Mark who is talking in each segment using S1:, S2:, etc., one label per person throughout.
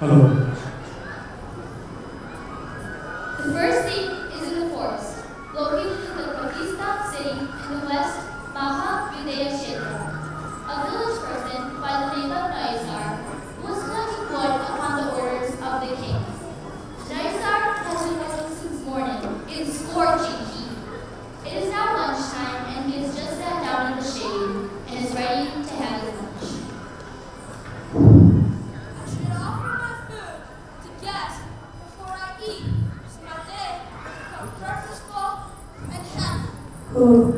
S1: Hello。Oh.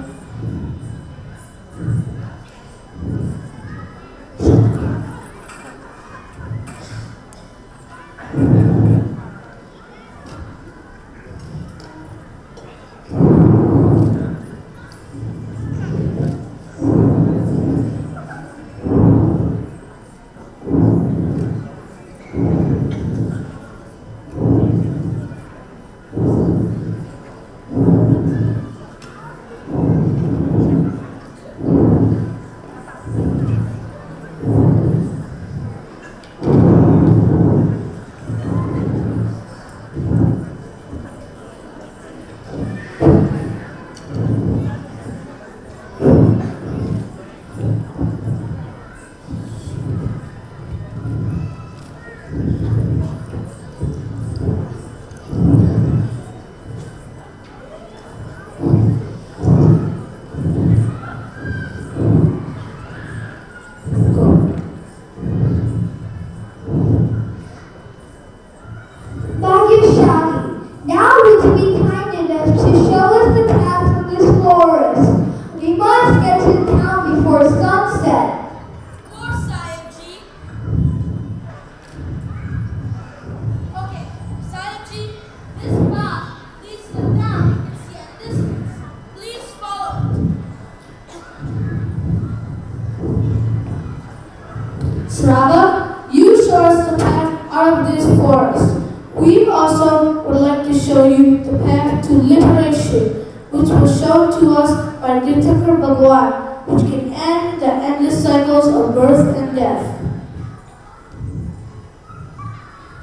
S2: of
S3: this forest. We
S1: also would like to show you the path to liberation, which was shown to us by Tirthankar Bhagwan, which can end the endless cycles of birth and death.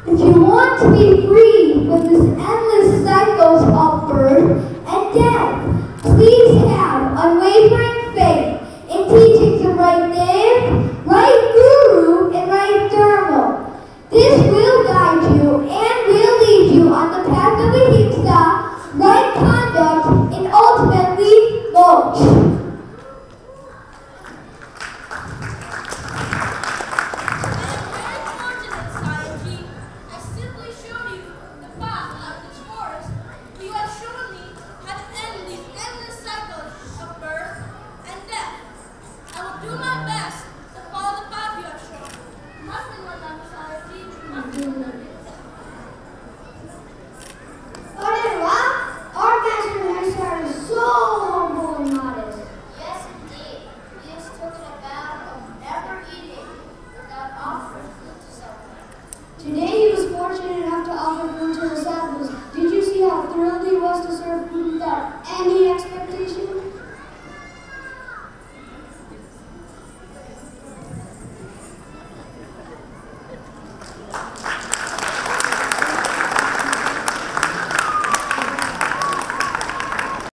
S3: If you want to be free from these endless cycles of birth and death, please have unwavering faith in teaching the right
S2: thing unfortunate enough to offer food to the